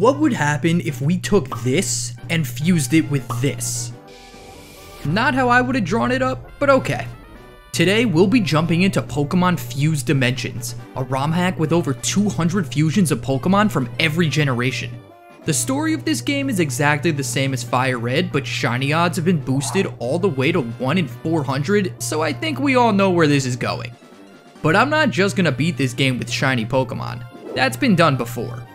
What would happen if we took this and fused it with this? Not how I would have drawn it up, but okay. Today, we'll be jumping into Pokemon Fused Dimensions, a ROM hack with over 200 fusions of Pokemon from every generation. The story of this game is exactly the same as Fire Red, but shiny odds have been boosted all the way to 1 in 400, so I think we all know where this is going. But I'm not just gonna beat this game with shiny Pokemon. That's been done before.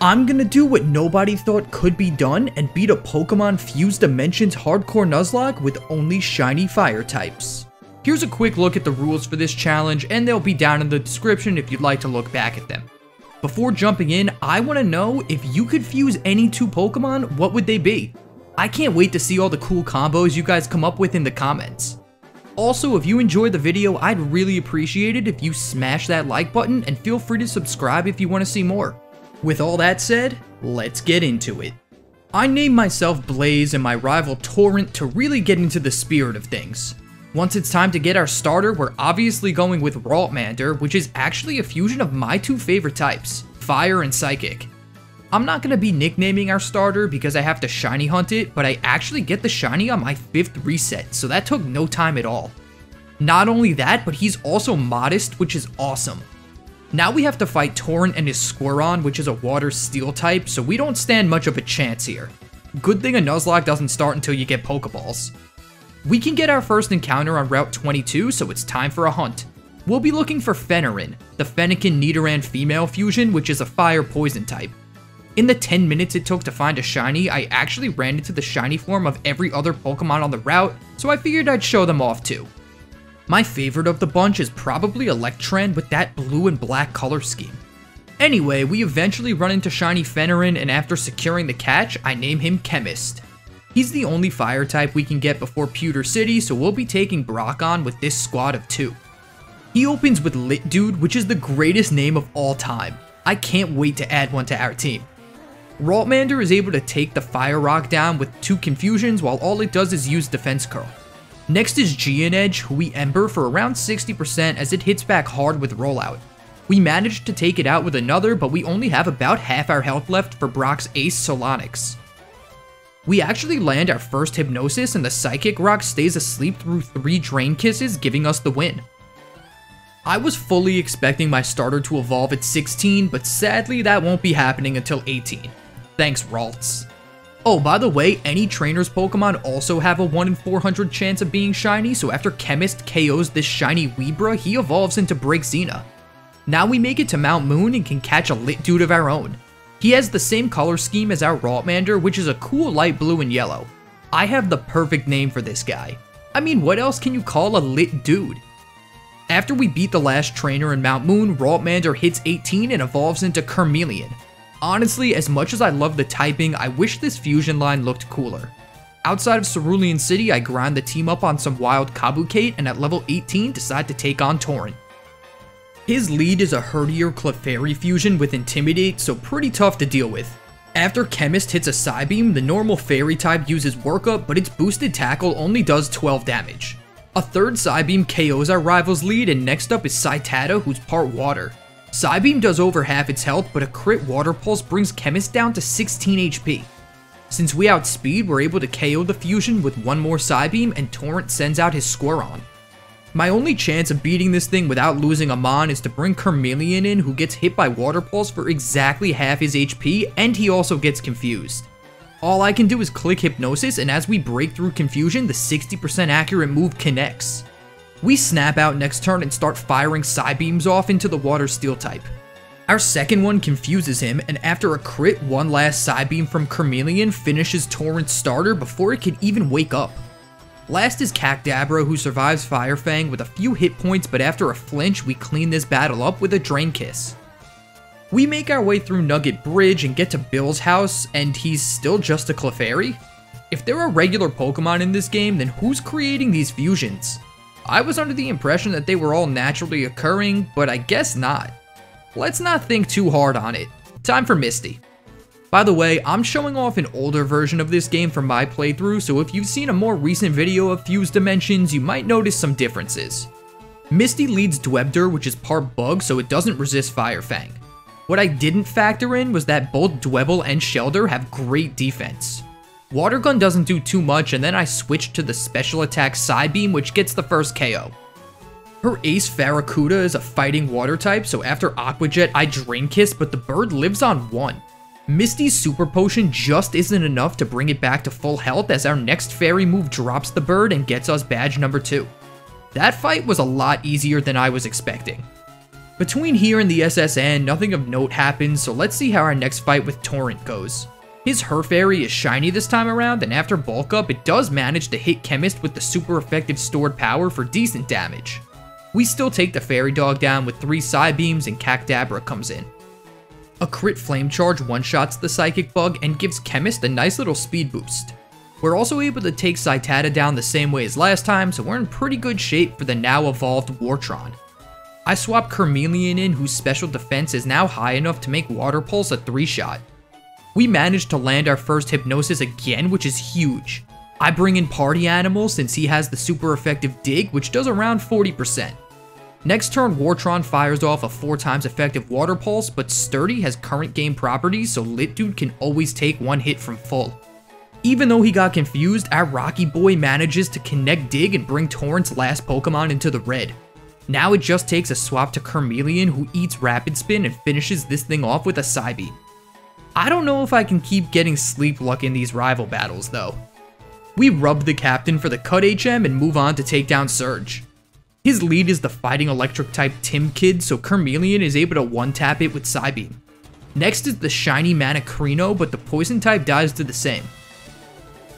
I'm gonna do what nobody thought could be done and beat a Pokemon Fused Dimensions Hardcore Nuzlocke with only shiny fire types. Here's a quick look at the rules for this challenge and they'll be down in the description if you'd like to look back at them. Before jumping in, I want to know if you could fuse any two Pokemon, what would they be? I can't wait to see all the cool combos you guys come up with in the comments. Also, if you enjoyed the video, I'd really appreciate it if you smash that like button and feel free to subscribe if you want to see more. With all that said, let's get into it. I named myself Blaze and my rival Torrent to really get into the spirit of things. Once it's time to get our starter, we're obviously going with Raltmander, which is actually a fusion of my two favorite types, Fire and Psychic. I'm not going to be nicknaming our starter because I have to shiny hunt it, but I actually get the shiny on my 5th reset, so that took no time at all. Not only that, but he's also modest, which is awesome. Now we have to fight Torrent and his Squirron, which is a water steel type, so we don't stand much of a chance here. Good thing a Nuzlocke doesn't start until you get Pokeballs. We can get our first encounter on Route 22, so it's time for a hunt. We'll be looking for Fennerin, the Fennekin Nidoran female fusion, which is a fire poison type. In the 10 minutes it took to find a shiny, I actually ran into the shiny form of every other Pokemon on the route, so I figured I'd show them off too. My favorite of the bunch is probably Electrand with that blue and black color scheme. Anyway, we eventually run into Shiny Fennerin and after securing the catch, I name him Chemist. He's the only fire type we can get before Pewter City, so we'll be taking Brock on with this squad of two. He opens with Lit Dude, which is the greatest name of all time. I can't wait to add one to our team. Raltmander is able to take the Fire Rock down with two confusions while all it does is use Defense Curl. Next is Geodude, who we Ember for around 60% as it hits back hard with Rollout. We managed to take it out with another, but we only have about half our health left for Brock's Ace Solonix. We actually land our first Hypnosis and the Psychic Rock stays asleep through 3 Drain Kisses, giving us the win. I was fully expecting my starter to evolve at 16, but sadly that won't be happening until 18. Thanks, Ralts. Oh, by the way, any trainer's Pokemon also have a 1 in 400 chance of being shiny, so after Chemist KOs this shiny Weebra, he evolves into Breakzina. Now we make it to Mount Moon and can catch a lit dude of our own. He has the same color scheme as our Raltmander, which is a cool light blue and yellow. I have the perfect name for this guy. I mean, what else can you call a lit dude? After we beat the last trainer in Mount Moon, Raltmander hits 18 and evolves into Charmeleon. Honestly, as much as I love the typing, I wish this fusion line looked cooler. Outside of Cerulean City, I grind the team up on some wild Kabukate and at level 18 decide to take on Torrent. His lead is a Herdier Clefairy fusion with Intimidate, so pretty tough to deal with. After Chemist hits a Psybeam, the normal Fairy type uses Workup, but its boosted tackle only does 12 damage. A third Psybeam KOs our rival's lead, and next up is Psytata, who's part water. Psybeam does over half its health, but a crit Water Pulse brings Chemist down to 16 HP. Since we outspeed, we're able to KO the fusion with one more Psybeam, and Torrent sends out his Squirron. My only chance of beating this thing without losing a Mon is to bring Charmeleon in who gets hit by Water Pulse for exactly half his HP and he also gets confused. All I can do is click Hypnosis and as we break through Confusion, the 60% accurate move connects. We snap out next turn and start firing Psybeams off into the Water Steel type. Our second one confuses him, and after a crit, one last Psybeam from Charmeleon finishes Torrent's starter before it can even wake up. Last is Cactabra who survives Fire Fang with a few hit points but after a flinch we clean this battle up with a Drain Kiss. We make our way through Nugget Bridge and get to Bill's house and he's still just a Clefairy? If there are regular Pokemon in this game then who's creating these fusions? I was under the impression that they were all naturally occurring, but I guess not. Let's not think too hard on it. Time for Misty. By the way, I'm showing off an older version of this game from my playthrough, so if you've seen a more recent video of Fused Dimensions, you might notice some differences. Misty leads Dwebdur, which is part bug, so it doesn't resist Fire Fang. What I didn't factor in was that both Dwebble and Shellder have great defense. Water Gun doesn't do too much, and then I switch to the special attack Psybeam, which gets the first KO. Her ace Farracuda is a fighting water type, so after Aqua Jet, I Drain Kiss, but the bird lives on one. Misty's Super Potion just isn't enough to bring it back to full health as our next fairy move drops the bird and gets us badge number 2. That fight was a lot easier than I was expecting. Between here and the SS Anne, nothing of note happens, so let's see how our next fight with Torrent goes. His Her Fairy is shiny this time around, and after bulk up, it does manage to hit Chemist with the super effective stored power for decent damage. We still take the Fairy Dog down with 3 Psybeams and Cactabra comes in. A crit Flame Charge one-shots the Psychic Bug and gives Chemist a nice little speed boost. We're also able to take Psytata down the same way as last time, so we're in pretty good shape for the now evolved Wartron. I swap Charmeleon in, whose special defense is now high enough to make Water Pulse a 3-shot. We managed to land our first Hypnosis again, which is huge. I bring in Party Animal since he has the super effective Dig, which does around 40%. Next turn, Wartron fires off a 4 times effective Water Pulse, but Sturdy has current game properties, so Lit Dude can always take one hit from full. Even though he got confused, our Rocky Boy manages to connect Dig and bring Torrent's last Pokemon into the red. Now it just takes a swap to Charmeleon who eats Rapid Spin and finishes this thing off with a Psybeam. I don't know if I can keep getting sleep luck in these rival battles though. We rub the captain for the cut HM and move on to take down Surge. His lead is the fighting electric type Tim Kid, so Charmeleon is able to one-tap it with Psybeam. Next is the shiny Manacrino, but the poison type dies to the same.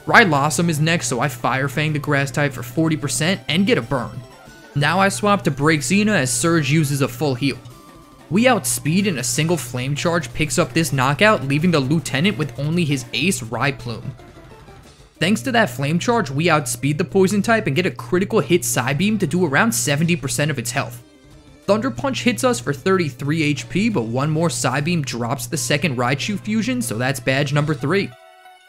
Rylossom is next, so I Fire Fang the grass type for 40% and get a burn. Now I swap to Break Xena as Surge uses a full heal. We outspeed and a single flame charge picks up this knockout, leaving the lieutenant with only his ace Ryplume. Thanks to that flame charge, we outspeed the poison type and get a critical hit Psybeam to do around 70% of its health. Thunder Punch hits us for 33 HP, but one more Psybeam drops the second Raichu fusion, so that's badge number 3.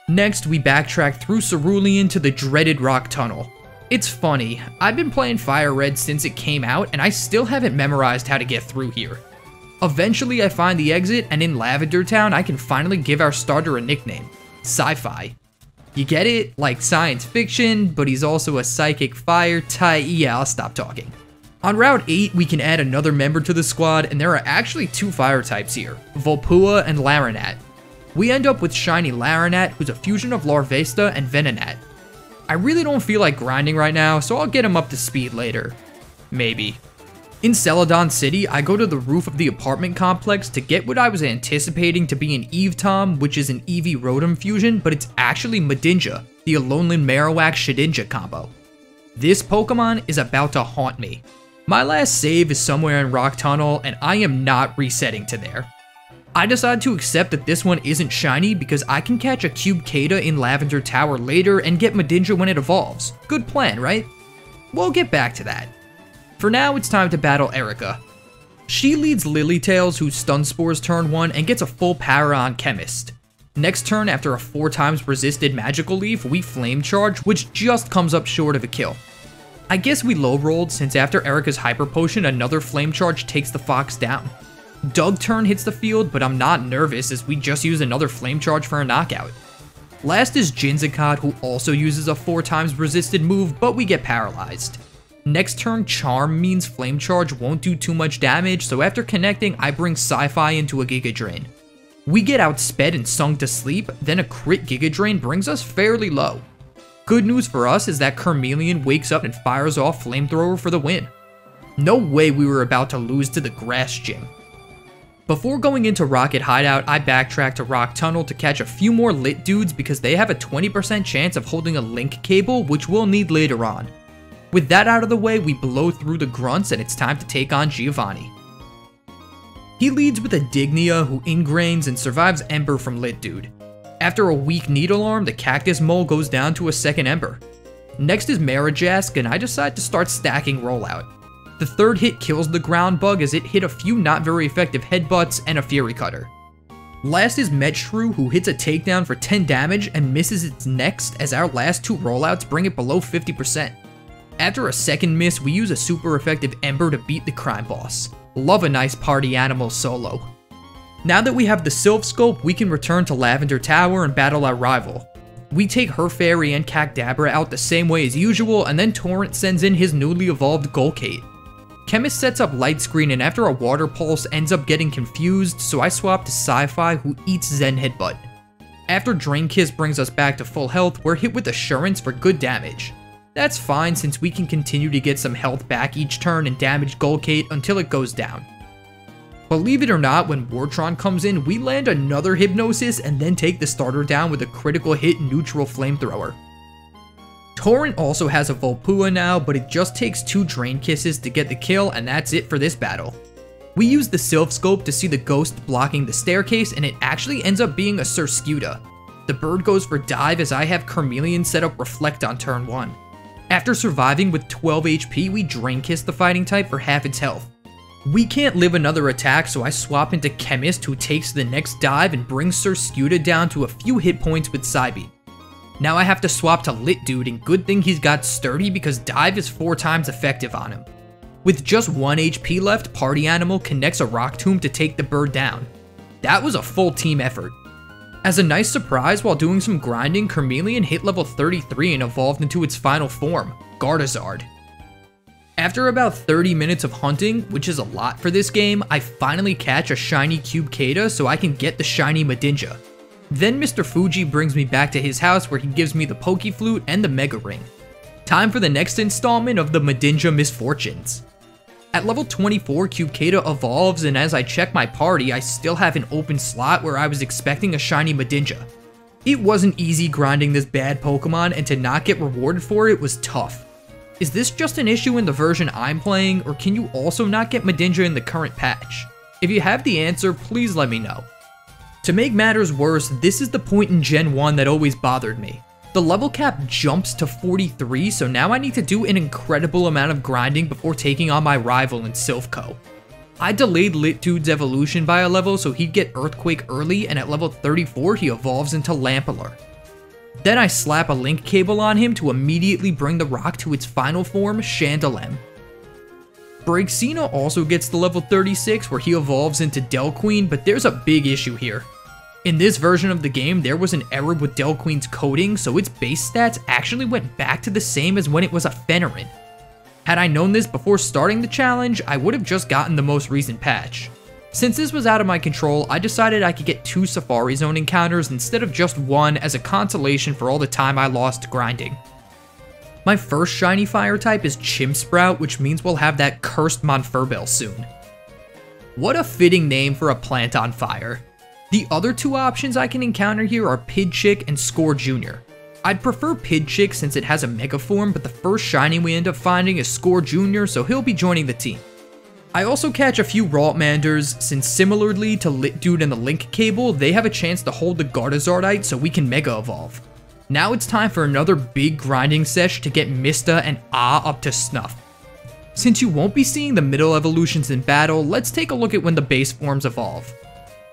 Next, we backtrack through Cerulean to the dreaded Rock Tunnel. It's funny, I've been playing Fire Red since it came out, and I still haven't memorized how to get through here. Eventually I find the exit, and in Lavender Town I can finally give our starter a nickname, Sci-Fi. You get it? Like science fiction, but he's also a psychic fire type. Yeah, I'll stop talking. On Route 8, we can add another member to the squad, and there are actually two fire types here, Volpua and Laranat. We end up with Shiny Laranat, who's a fusion of Larvesta and Venonat. I really don't feel like grinding right now, so I'll get him up to speed later. Maybe. In Celadon City, I go to the roof of the apartment complex to get what I was anticipating to be an Yveltal, which is an Eevee Rotom fusion, but it's actually Medinja, the Alolan Marowak Shedinja combo. This Pokemon is about to haunt me. My last save is somewhere in Rock Tunnel, and I am not resetting to there. I decide to accept that this one isn't shiny because I can catch a Cubecata in Lavender Tower later and get Medinja when it evolves. Good plan, right? We'll get back to that. For now, it's time to battle Erica. She leads Lilytails, whose Stun Spores turn 1, and gets a full power on Chemist. Next turn, after a 4 times resisted Magical Leaf, we Flame Charge, which just comes up short of a kill. I guess we low rolled since after Erica's Hyper Potion, another Flame Charge takes the Fox down. Doug turn hits the field, but I'm not nervous as we just use another Flame Charge for a knockout. Last is Jinzakat, who also uses a 4 times resisted move, but we get paralyzed. Next turn, Charm means Flame Charge won't do too much damage, so after connecting, I bring Sci-Fi into a Giga Drain. We get outsped and sunk to sleep, then a crit Giga Drain brings us fairly low. Good news for us is that Charmeleon wakes up and fires off Flamethrower for the win. No way we were about to lose to the Grass Gym. Before going into Rocket Hideout, I backtrack to Rock Tunnel to catch a few more lit dudes because they have a 20% chance of holding a link cable, which we'll need later on. With that out of the way, we blow through the grunts and it's time to take on Giovanni. He leads with a Dignia who ingrains and survives Ember from Lit Dude. After a weak Needle Arm, the Cactus Mole goes down to a second Ember. Next is Marijask, and I decide to start stacking Rollout. The third hit kills the ground bug as it hit a few not very effective headbutts and a Fury Cutter. Last is Metshrew, who hits a takedown for 10 damage and misses its next as our last two rollouts bring it below 50%. After a second miss, we use a super effective Ember to beat the crime boss. Love a nice party animal solo. Now that we have the Silph Scope, we can return to Lavender Tower and battle our rival. We take her fairy and Cactabra out the same way as usual, and then Torrent sends in his newly evolved Goldcate. Chemist sets up Light Screen, and after a Water Pulse ends up getting confused, so I swap to Sci-Fi who eats Zen Headbutt. After Drain Kiss brings us back to full health, we're hit with Assurance for good damage. That's fine since we can continue to get some health back each turn and damage Goldcate until it goes down. Believe it or not, when Wartron comes in, we land another Hypnosis and then take the starter down with a critical hit neutral flamethrower. Torrent also has a Volpua now, but it just takes two Drain Kisses to get the kill and that's it for this battle. We use the Silph Scope to see the ghost blocking the staircase and it actually ends up being a Surskeuta. The bird goes for dive as I have Charmeleon set up Reflect on turn 1. After surviving with 12 HP, we Drain Kiss the fighting type for half its health. We can't live another attack, so I swap into Chemist who takes the next dive and brings Surskeuta down to a few hit points with Psybeam. Now I have to swap to Lit Dude, and good thing he's got Sturdy because Dive is 4 times effective on him. With just 1 HP left, Party Animal connects a Rock Tomb to take the bird down. That was a full team effort. As a nice surprise, while doing some grinding, Charmeleon hit level 33 and evolved into its final form, Garderzard. After about 30 minutes of hunting, which is a lot for this game, I finally catch a shiny Cubecata so I can get the shiny Medinja. Then Mr. Fuji brings me back to his house where he gives me the Poke Flute and the Mega Ring. Time for the next installment of the Medinja Misfortunes. At level 24, Cubecata evolves and as I check my party, I still have an open slot where I was expecting a shiny Medinja. It wasn't easy grinding this bad Pokemon and to not get rewarded for it was tough. Is this just an issue in the version I'm playing, or can you also not get Medinja in the current patch? If you have the answer, please let me know. To make matters worse, this is the point in Gen 1 that always bothered me. The level cap jumps to 43, so now I need to do an incredible amount of grinding before taking on my rival in Silph Co. I delayed Lit Dude's evolution by a level so he'd get Earthquake early, and at level 34 he evolves into Lampeler. Then I slap a link cable on him to immediately bring the rock to its final form, Chandelem. Braixena also gets to level 36 where he evolves into Delqueen, but there's a big issue here. In this version of the game, there was an error with Del Queen's coding, so its base stats actually went back to the same as when it was a Fennerin. Had I known this before starting the challenge, I would have just gotten the most recent patch. Since this was out of my control, I decided I could get two Safari Zone encounters instead of just one as a consolation for all the time I lost grinding. My first shiny fire type is Chimsprout, which means we'll have that cursed Monferbel soon. What a fitting name for a plant on fire. The other two options I can encounter here are Pidchick and Score Jr. I'd prefer Pidchick since it has a Mega Form, but the first shiny we end up finding is Score Jr., so he'll be joining the team. I also catch a few Raltmanders, since similarly to Lit Dude and the Link Cable, they have a chance to hold the Garderzardite so we can Mega Evolve. Now it's time for another big grinding sesh to get Mista and Ah up to snuff. Since you won't be seeing the middle evolutions in battle, let's take a look at when the base forms evolve.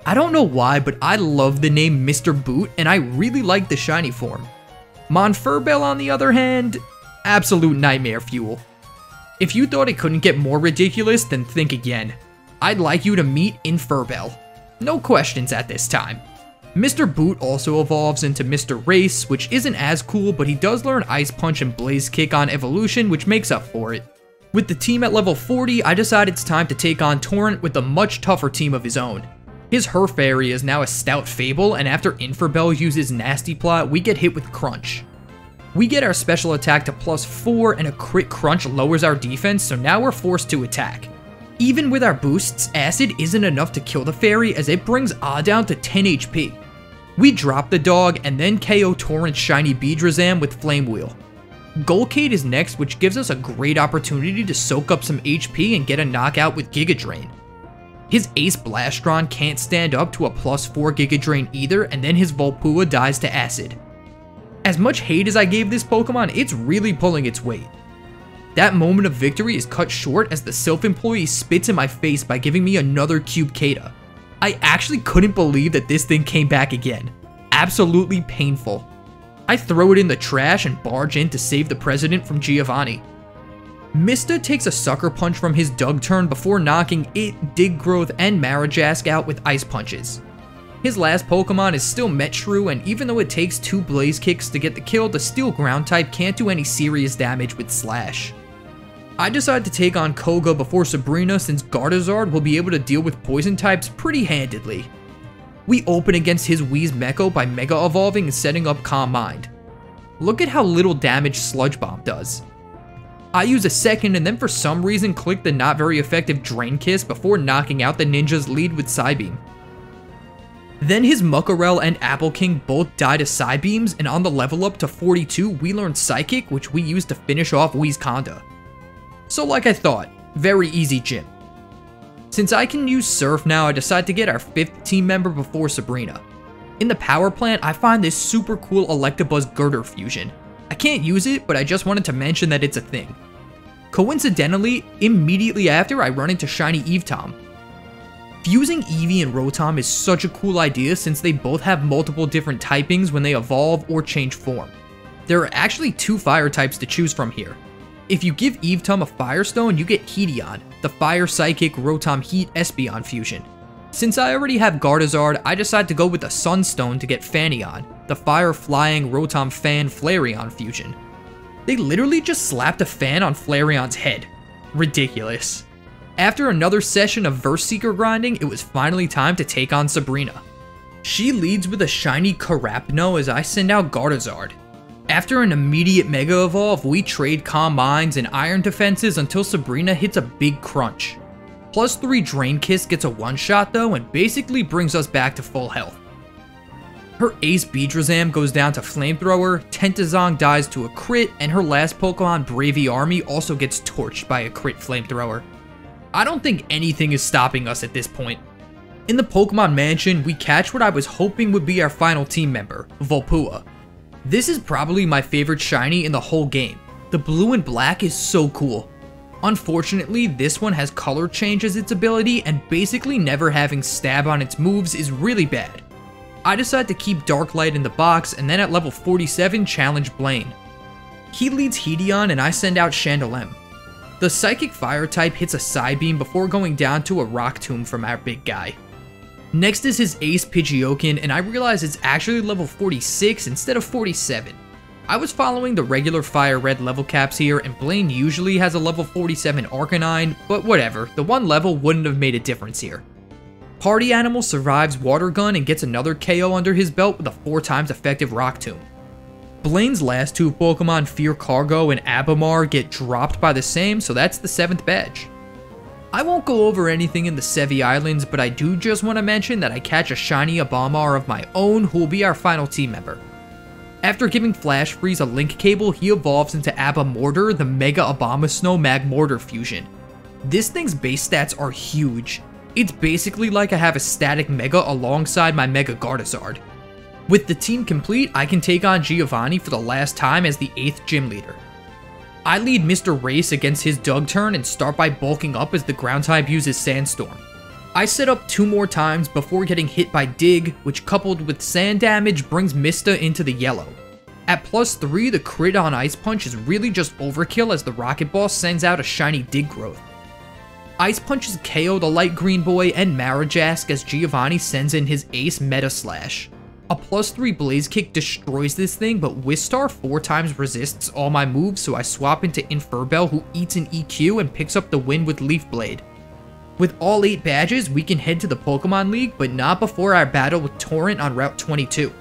I don't know why, but I love the name Mr. Boot, and I really like the shiny form. Monferbel, on the other hand, absolute nightmare fuel. If you thought it couldn't get more ridiculous, then think again. I'd like you to meet Inferbel. No questions at this time. Mr. Boot also evolves into Mr. Race, which isn't as cool, but he does learn Ice Punch and Blaze Kick on evolution, which makes up for it. With the team at level 40, I decide it's time to take on Torrent with a much tougher team of his own. His Her Fairy is now a stout Fable, and after Inferbel uses Nasty Plot, we get hit with Crunch. We get our special attack to plus 4 and a crit crunch lowers our defense, so now we're forced to attack. Even with our boosts, Acid isn't enough to kill the fairy as it brings Ah down to 10 HP. We drop the dog and then KO Torrent's shiny Beedrazam with Flame Wheel. Goldcate is next which gives us a great opportunity to soak up some HP and get a knockout with Giga Drain. His Ace Blastron can't stand up to a plus 4 Giga Drain either and then his Volpua dies to Acid. As much hate as I gave this Pokemon, it's really pulling its weight. That moment of victory is cut short as the Silph employee spits in my face by giving me another Cubecata. I actually couldn't believe that this thing came back again. Absolutely painful. I throw it in the trash and barge in to save the president from Giovanni. Mista takes a sucker punch from his Doug turn before knocking it, Dig Growth, and Marijask out with ice punches. His last Pokemon is still Metshrew, and even though it takes two Blaze Kicks to get the kill, the Steel Ground type can't do any serious damage with Slash. I decide to take on Koga before Sabrina since Gardevoir will be able to deal with poison types pretty handedly. We open against his Wheezemeko by Mega Evolving and setting up Calm Mind. Look at how little damage Sludge Bomb does. I use a second and then for some reason click the not very effective Drain Kiss before knocking out the ninja's lead with Psybeam. Then his Muckarel and Apple King both die to Psybeams and on the level up to 42 we learn Psychic which we use to finish off Wheezeconda. So like I thought, very easy gym. Since I can use Surf now, I decide to get our 5th team member before Sabrina. In the power plant, I find this super cool Electabuzz Girder fusion. I can't use it, but I just wanted to mention that it's a thing. Coincidentally, immediately after, I run into Shiny Yveltal. Fusing Eevee and Rotom is such a cool idea since they both have multiple different typings when they evolve or change form. There are actually two fire types to choose from here, if you give Yveltal a Firestone, you get Heateon, the Fire Psychic Rotom Heat Espeon fusion. Since I already have Gardevoir, I decide to go with the Sunstone to get Fanneon, the Fire Flying Rotom Fan Flareon fusion. They literally just slapped a fan on Flareon's head. Ridiculous. After another session of Verse Seeker grinding, it was finally time to take on Sabrina. She leads with a shiny Karapno as I send out Gardevoir, after an immediate Mega Evolve, we trade Calm Minds and Iron Defenses until Sabrina hits a big crunch. Plus 3 Drain Kiss gets a one-shot though and basically brings us back to full health. Her Ace Beedrazam goes down to Flamethrower, Tentazong dies to a crit, and her last Pokemon, Bravey Army, also gets torched by a crit Flamethrower. I don't think anything is stopping us at this point. In the Pokemon Mansion, we catch what I was hoping would be our final team member, Volpua. This is probably my favorite shiny in the whole game. The blue and black is so cool. Unfortunately, this one has color change as its ability and basically never having stab on its moves is really bad. I decide to keep Dark Light in the box and then at level 47 challenge Blaine. He leads Heateon and I send out Chandelem. The Psychic Fire type hits a Psybeam before going down to a Rock Tomb from our big guy. Next is his Ace Pidgeotkin, and I realize it's actually level 46 instead of 47. I was following the regular Fire Red level caps here, and Blaine usually has a level 47 Arcanine, but whatever, the one level wouldn't have made a difference here. Party Animal survives Water Gun and gets another KO under his belt with a 4 times effective Rock Tomb. Blaine's last two Pokemon, Fear Cargo and Abamar, get dropped by the same, so that's the 7th badge. I won't go over anything in the Sevii Islands, but I do just want to mention that I catch a shiny Abamar of my own who will be our final team member. After giving Flash Freeze a link cable, he evolves into Abamortar, the Mega obama Abomasnow Magmortar fusion. This thing's base stats are huge. It's basically like I have a static Mega alongside my Mega Gardevoir. With the team complete, I can take on Giovanni for the last time as the 8th gym leader. I lead Mr. Race against his Doug turn and start by bulking up as the ground type uses Sandstorm. I set up two more times before getting hit by Dig, which coupled with sand damage brings Mista into the yellow. At plus 3, the crit on Ice Punch is really just overkill as the Rocket Ball sends out a shiny Dig Growth. Ice Punches KO the light green boy and Marijask as Giovanni sends in his ace Meta Slash. A plus 3 Blaze Kick destroys this thing, but Wistar 4 times resists all my moves, so I swap into Inferbell who eats an EQ and picks up the win with Leaf Blade. With all 8 badges, we can head to the Pokemon League, but not before our battle with Torrent on Route 22.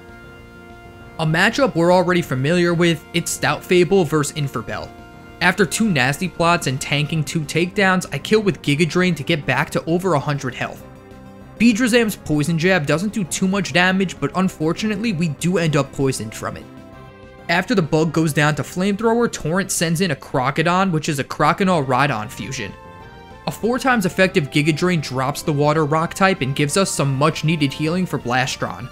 A matchup we're already familiar with, it's Stout Fable vs Inferbell. After two nasty plots and tanking two takedowns, I kill with Giga Drain to get back to over 100 health. Beedrazam's Poison Jab doesn't do too much damage, but unfortunately we do end up poisoned from it. After the bug goes down to Flamethrower, Torrent sends in a Crocodon, which is a Croconaw Rhydon fusion. A 4 times effective Giga Drain drops the Water Rock type and gives us some much needed healing for Blastron.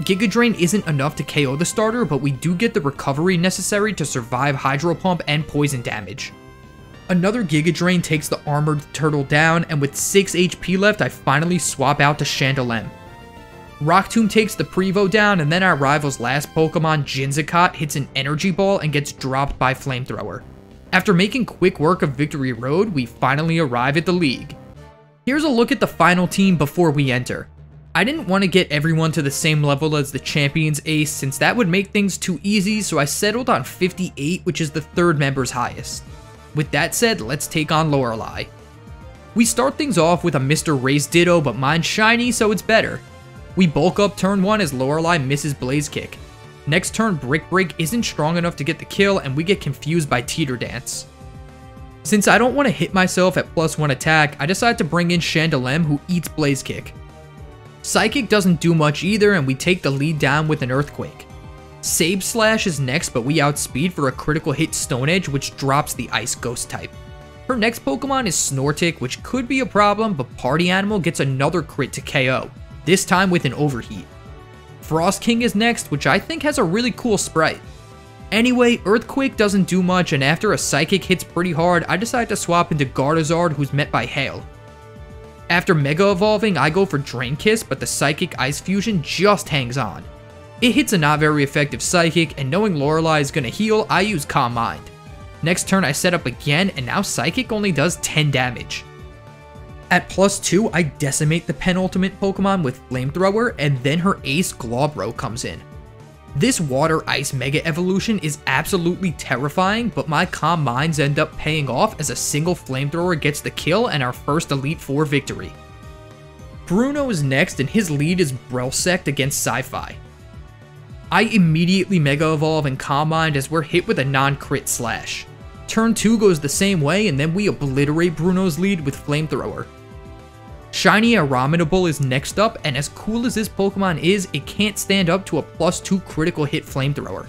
Giga Drain isn't enough to KO the starter, but we do get the recovery necessary to survive Hydro Pump and poison damage. Another Giga Drain takes the armored turtle down, and with 6 HP left, I finally swap out to Chandelem. Rock Tomb takes the Prevo down, and then our rival's last Pokemon, Jinzakat, hits an Energy Ball and gets dropped by Flamethrower. After making quick work of Victory Road, we finally arrive at the league. Here's a look at the final team before we enter. I didn't want to get everyone to the same level as the Champions Ace since that would make things too easy, so I settled on 58, which is the third member's highest. With that said, let's take on Lorelei. We start things off with a Mr. Race Ditto, but mine's shiny, so it's better. We bulk up turn 1 as Lorelei misses Blaze Kick. Next turn, Brick Break isn't strong enough to get the kill, and we get confused by Teeter Dance. Since I don't want to hit myself at plus 1 attack, I decide to bring in Chandelem who eats Blaze Kick. Psychic doesn't do much either and we take the lead down with an Earthquake. Sable Slash is next but we outspeed for a critical hit Stone Edge which drops the Ice Ghost type. Her next Pokemon is Snortic which could be a problem but Party Animal gets another crit to KO, this time with an Overheat. Frost King is next which I think has a really cool sprite. Anyway, Earthquake doesn't do much and after a Psychic hits pretty hard, I decide to swap into Gardevoir who's met by Hail. After Mega Evolving, I go for Drain Kiss, but the Psychic Ice Fusion just hangs on. It hits a not very effective Psychic, and knowing Lorelei is gonna heal, I use Calm Mind. Next turn I set up again, and now Psychic only does 10 damage. At plus 2, I decimate the penultimate Pokemon with Flamethrower, and then her ace Glabro comes in. This Water Ice Mega Evolution is absolutely terrifying, but my calm minds end up paying off as a single Flamethrower gets the kill and our first Elite Four victory. Bruno is next and his lead is Brelsect against Sci-Fi. I immediately Mega Evolve and Calm Mind as we're hit with a non-crit slash. Turn 2 goes the same way and then we obliterate Bruno's lead with Flamethrower. Shiny Araminable is next up, and as cool as this Pokemon is, it can't stand up to a plus 2 critical hit Flamethrower.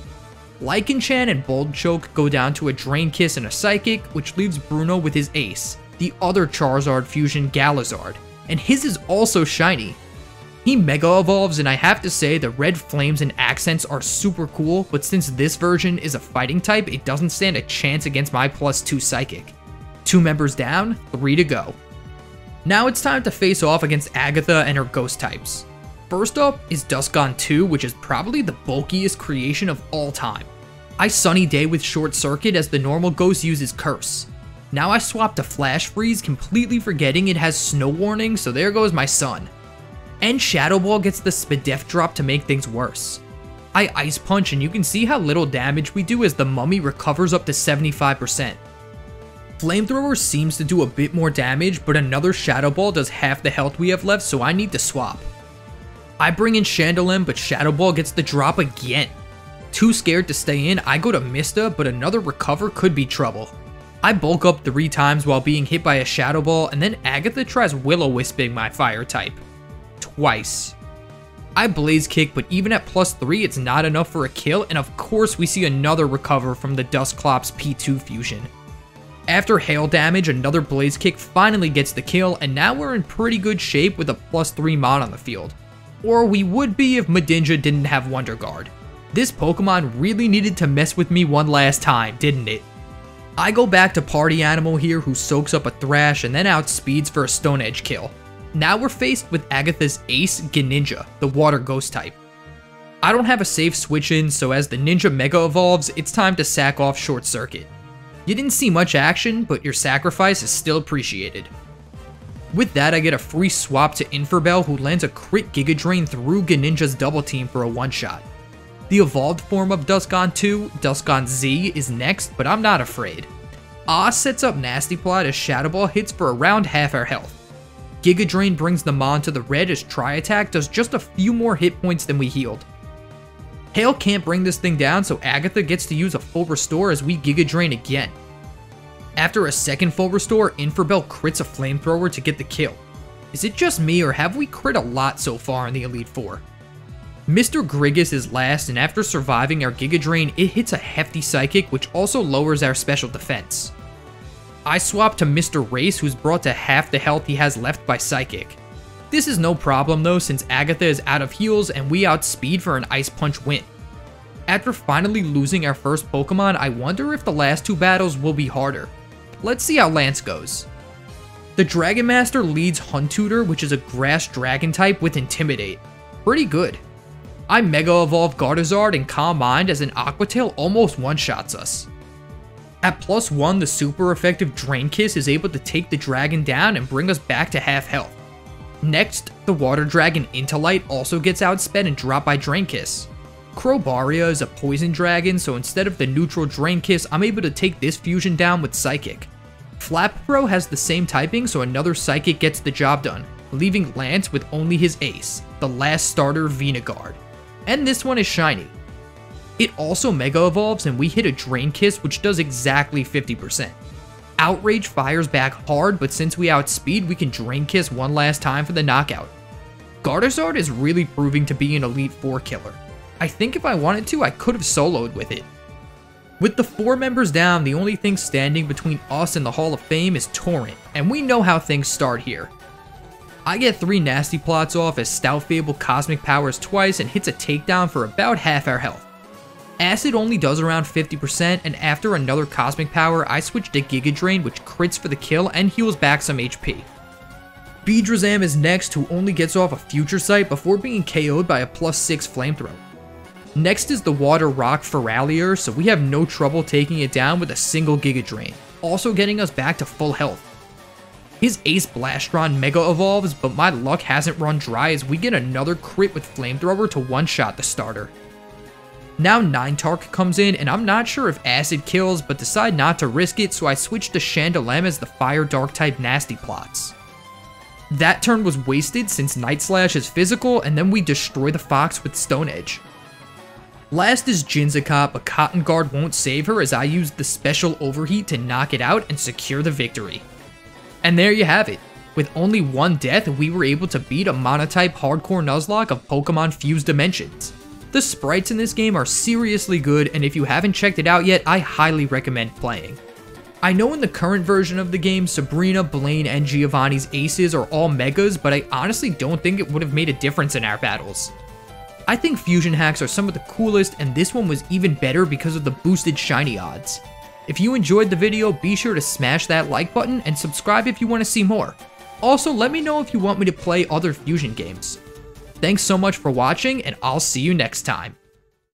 Lycanchan and Bold Choke go down to a Drain Kiss and a Psychic, which leaves Bruno with his ace, the other Charizard fusion Galazard, and his is also shiny. He Mega Evolves, and I have to say the red flames and accents are super cool, but since this version is a fighting type, it doesn't stand a chance against my plus 2 Psychic. Two members down, three to go. Now it's time to face off against Agatha and her ghost types. First up is Duskull 2, which is probably the bulkiest creation of all time. I Sunny Day with Short Circuit as the normal ghost uses Curse. Now I swap to Flash Freeze, completely forgetting it has Snow Warning, so there goes my sun. And Shadow Ball gets the Spadef drop to make things worse. I Ice Punch and you can see how little damage we do as the Mummy recovers up to 75%. Flamethrower seems to do a bit more damage, but another Shadow Ball does half the health we have left, so I need to swap. I bring in Chandelem, but Shadow Ball gets the drop again. Too scared to stay in, I go to Mista, but another Recover could be trouble. I bulk up three times while being hit by a Shadow Ball, and then Agatha tries Will-O-Wisping my Fire type. Twice. I Blaze Kick, but even at plus 3, it's not enough for a kill, and of course we see another Recover from the Dusclops P2 fusion. After hail damage, another Blaze Kick finally gets the kill, and now we're in pretty good shape with a plus 3 mod on the field. Or we would be if Medinja didn't have Wonder Guard. This Pokemon really needed to mess with me one last time, didn't it? I go back to Party Animal here who soaks up a Thrash and then outspeeds for a Stone Edge kill. Now we're faced with Agatha's Ace Greninja, the Water Ghost type. I don't have a safe switch in, so as the Ninja Mega evolves, it's time to sack off Short Circuit. You didn't see much action, but your sacrifice is still appreciated. With that, I get a free swap to Infernbel who lands a crit Giga Drain through Greninja's double team for a one-shot. The evolved form of Duskull 2, Duskull Z, is next, but I'm not afraid. Oz sets up Nasty Plot as Shadow Ball hits for around half our health. Giga Drain brings the Mon to the red as Tri Attack does just a few more hit points than we healed. Hail can't bring this thing down, so Agatha gets to use a full restore as we Giga Drain again. After a second full restore, Infernbel crits a flamethrower to get the kill. Is it just me, or have we crit a lot so far in the Elite Four? Mr. Grigus is last, and after surviving our Giga Drain, it hits a hefty Psychic, which also lowers our special defense. I swap to Mr. Race, who's brought to half the health he has left by Psychic. This is no problem though since Agatha is out of heals and we outspeed for an Ice Punch win. After finally losing our first Pokemon, I wonder if the last two battles will be harder. Let's see how Lance goes. The Dragon Master leads Huntutor, which is a grass dragon type with Intimidate. Pretty good. I Mega Evolve Gardevoir and Calm Mind as an Aqua Tail almost one-shots us. At plus 1, the super effective Drain Kiss is able to take the dragon down and bring us back to half health. Next, the Water Dragon Intolight also gets outsped and dropped by Drain Kiss. Crowbaria is a poison dragon, so instead of the neutral Drain Kiss, I'm able to take this fusion down with Psychic. Flap Pro has the same typing, so another Psychic gets the job done, leaving Lance with only his ace, the last starter Veniguard. And this one is shiny. It also Mega Evolves and we hit a Drain Kiss which does exactly 50%. Outrage fires back hard, but since we outspeed, we can Drain Kiss one last time for the knockout. Gardezard is really proving to be an Elite 4 killer. I think if I wanted to, I could have soloed with it. With the four members down, the only thing standing between us and the Hall of Fame is Torrent, and we know how things start here. I get three nasty plots off as Stout Fable Cosmic Powers twice and hits a takedown for about half our health. Acid only does around 50%, and after another Cosmic Power, I switch to Giga Drain, which crits for the kill and heals back some HP. Beedrazam is next, who only gets off a Future Sight before being KO'd by a plus 6 Flamethrower. Next is the Water Rock Feralier, so we have no trouble taking it down with a single Giga Drain, also getting us back to full health. His Ace Blastron Mega Evolves, but my luck hasn't run dry as we get another crit with Flamethrower to one-shot the starter. Now Ninetark comes in, and I'm not sure if Acid kills, but decide not to risk it, so I switch to Chandelem as the Fire Dark type Nasty Plots. That turn was wasted since Night Slash is physical, and then we destroy the Fox with Stone Edge. Last is Jinzaka, but Cotton Guard won't save her as I use the special overheat to knock it out and secure the victory. And there you have it. With only one death, we were able to beat a monotype hardcore Nuzlocke of Pokemon Fused Dimensions. The sprites in this game are seriously good, and if you haven't checked it out yet, I highly recommend playing. I know in the current version of the game, Sabrina, Blaine, and Giovanni's aces are all megas, but I honestly don't think it would have made a difference in our battles. I think fusion hacks are some of the coolest, and this one was even better because of the boosted shiny odds. If you enjoyed the video, be sure to smash that like button and subscribe if you want to see more. Also, let me know if you want me to play other fusion games. Thanks so much for watching, and I'll see you next time.